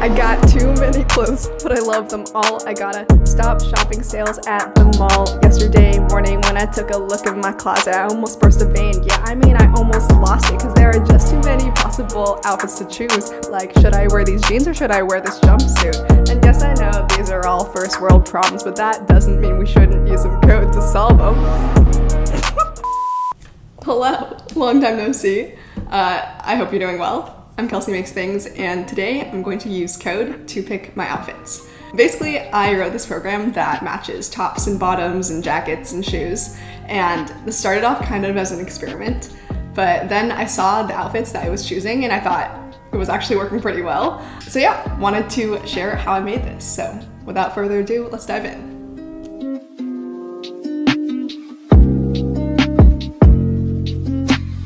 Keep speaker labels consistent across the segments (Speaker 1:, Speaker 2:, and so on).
Speaker 1: I got too many clothes, but I love them all. I gotta stop shopping sales at the mall. Yesterday morning when I took a look at my closet, I almost burst a vein. Yeah, I mean, I almost lost it because there are just too many possible outfits to choose. Like, should I wear these jeans or should I wear this jumpsuit? And yes, I know these are all first world problems, but that doesn't mean we shouldn't use some code to solve them. Hello, long time no see. Uh, I hope you're doing well. I'm Kelsey Makes Things, and today I'm going to use code to pick my outfits. Basically, I wrote this program that matches tops and bottoms and jackets and shoes, and this started off kind of as an experiment, but then I saw the outfits that I was choosing and I thought it was actually working pretty well. So yeah, wanted to share how I made this. So without further ado, let's dive in.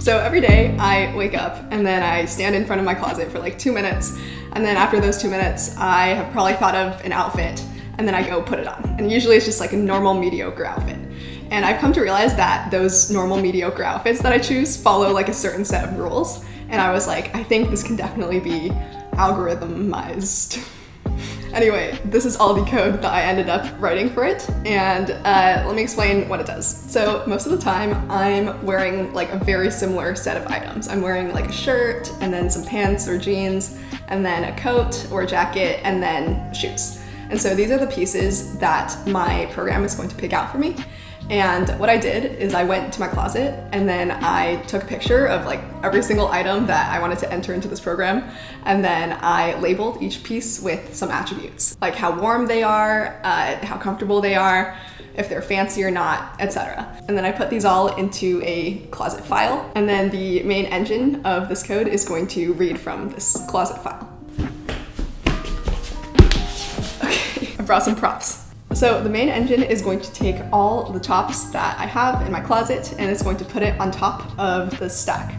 Speaker 1: So every day I wake up and then I stand in front of my closet for like two minutes. And then after those two minutes, I have probably thought of an outfit and then I go put it on. And usually it's just like a normal mediocre outfit. And I've come to realize that those normal mediocre outfits that I choose follow like a certain set of rules. And I was like, I think this can definitely be algorithmized. Anyway, this is all the code that I ended up writing for it, and uh, let me explain what it does. So most of the time, I'm wearing like a very similar set of items. I'm wearing like a shirt, and then some pants or jeans, and then a coat or a jacket, and then shoes. And so these are the pieces that my program is going to pick out for me. And what I did is I went to my closet and then I took a picture of like every single item that I wanted to enter into this program. And then I labeled each piece with some attributes, like how warm they are, uh, how comfortable they are, if they're fancy or not, etc. And then I put these all into a closet file. And then the main engine of this code is going to read from this closet file. Okay, I brought some props. So the main engine is going to take all the tops that I have in my closet and it's going to put it on top of the stack.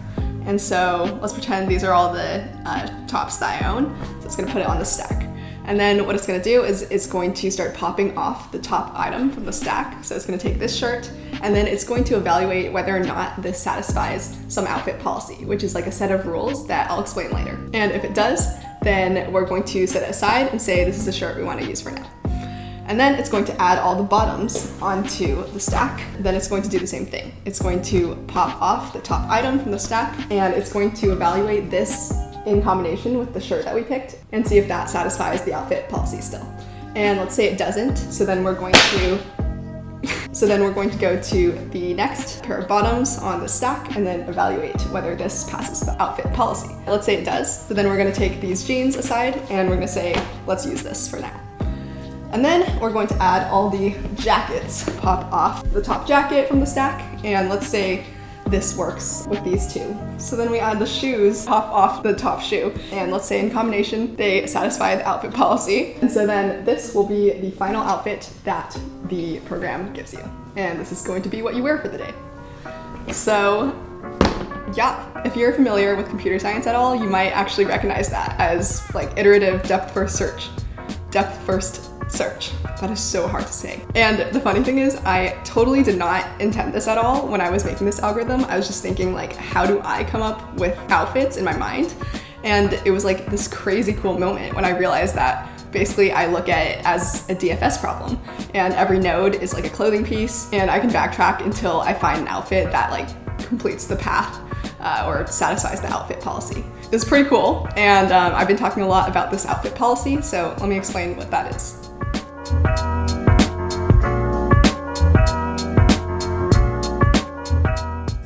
Speaker 1: And so let's pretend these are all the uh, tops that I own. So it's gonna put it on the stack. And then what it's gonna do is it's going to start popping off the top item from the stack. So it's gonna take this shirt and then it's going to evaluate whether or not this satisfies some outfit policy, which is like a set of rules that I'll explain later. And if it does, then we're going to set it aside and say this is the shirt we wanna use for now. And then it's going to add all the bottoms onto the stack. Then it's going to do the same thing. It's going to pop off the top item from the stack and it's going to evaluate this in combination with the shirt that we picked and see if that satisfies the outfit policy still. And let's say it doesn't, so then we're going to so then we're going to go to the next pair of bottoms on the stack and then evaluate whether this passes the outfit policy. Let's say it does. So then we're gonna take these jeans aside and we're gonna say, let's use this for now. And then we're going to add all the jackets. Pop off the top jacket from the stack, and let's say this works with these two. So then we add the shoes, pop off the top shoe, and let's say in combination, they satisfy the outfit policy. And so then this will be the final outfit that the program gives you. And this is going to be what you wear for the day. So yeah, if you're familiar with computer science at all, you might actually recognize that as like iterative depth first search. Depth first search. That is so hard to say. And the funny thing is, I totally did not intend this at all when I was making this algorithm. I was just thinking like, how do I come up with outfits in my mind? And it was like this crazy cool moment when I realized that basically I look at it as a DFS problem and every node is like a clothing piece and I can backtrack until I find an outfit that like completes the path uh, or satisfies the outfit policy. It's pretty cool and um, I've been talking a lot about this outfit policy so let me explain what that is.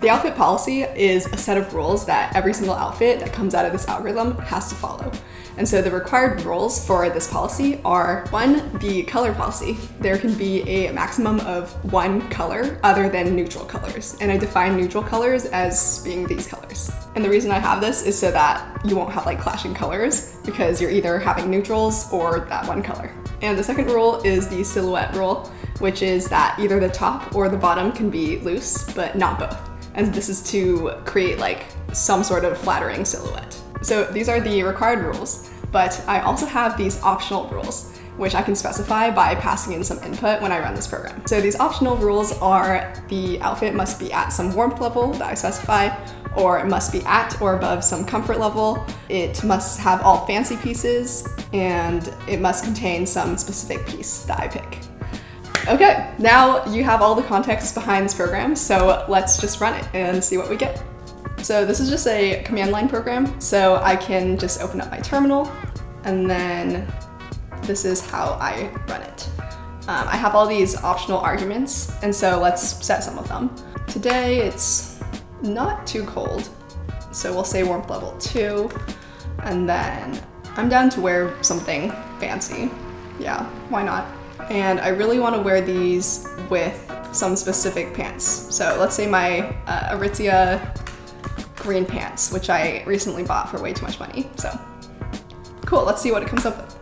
Speaker 1: The outfit policy is a set of rules that every single outfit that comes out of this algorithm has to follow. And so the required rules for this policy are one, the color policy. There can be a maximum of one color other than neutral colors. And I define neutral colors as being these colors. And the reason I have this is so that you won't have like clashing colors because you're either having neutrals or that one color. And the second rule is the silhouette rule, which is that either the top or the bottom can be loose, but not both. And this is to create like some sort of flattering silhouette. So these are the required rules, but I also have these optional rules. which I can specify by passing in some input when I run this program. So these optional rules are the outfit must be at some warmth level that I specify, or it must be at or above some comfort level. It must have all fancy pieces, and it must contain some specific piece that I pick. Okay, now you have all the context behind this program, so let's just run it and see what we get. So this is just a command line program, so I can just open up my terminal, and then this is how I run it. Um, I have all these optional arguments, and so let's set some of them. Today it's not too cold, so we'll say warmth level two, and then I'm down to wear something fancy. Yeah, why not? And I really want to wear these with some specific pants. So let's say my uh, Aritzia green pants, which I recently bought for way too much money. So cool, let's see what it comes up with.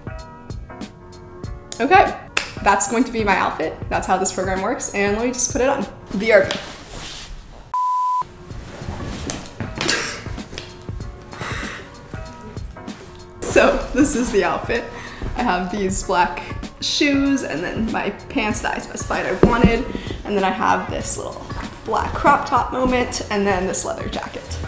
Speaker 1: Okay, that's going to be my outfit. That's how this program works. And let me just put it on. BRB. so this is the outfit. I have these black shoes and then my pants that I specified I wanted. And then I have this little black crop top moment and then this leather jacket.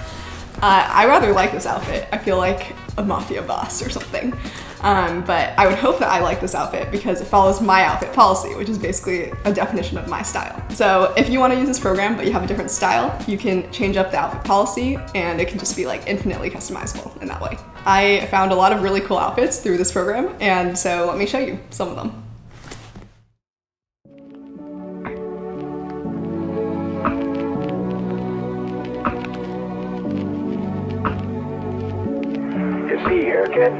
Speaker 1: Uh, I rather like this outfit. I feel like a mafia boss or something. Um, but I would hope that I like this outfit because it follows my outfit policy, which is basically a definition of my style. So if you want to use this program but you have a different style, you can change up the outfit policy and it can just be like infinitely customizable in that way. I found a lot of really cool outfits through this program and so let me show you some of them.
Speaker 2: You see here, kid?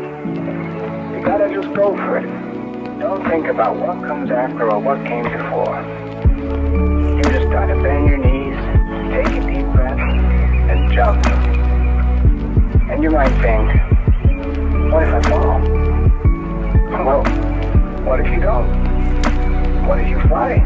Speaker 2: You gotta just go for it. Don't think about what comes after or what came before. You just gotta bend your knees, take a deep breath, and jump. And you might think, what if I fall? Well, what if you don't? What if you fly?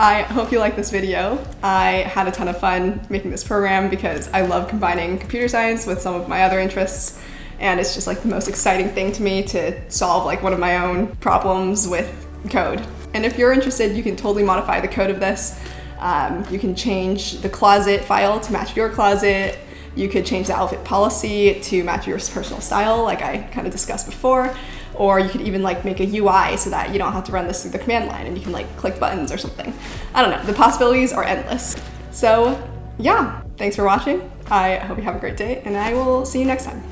Speaker 1: I hope you like this video. I had a ton of fun making this program because I love combining computer science with some of my other interests and it's just like the most exciting thing to me to solve like one of my own problems with code. And if you're interested, you can totally modify the code of this. Um, you can change the closet file to match your closet. You could change the outfit policy to match your personal style, like I kind of discussed before. Or you could even like make a UI so that you don't have to run this through the command line and you can like click buttons or something. I don't know, the possibilities are endless. So yeah, thanks for watching. I hope you have a great day and I will see you next time.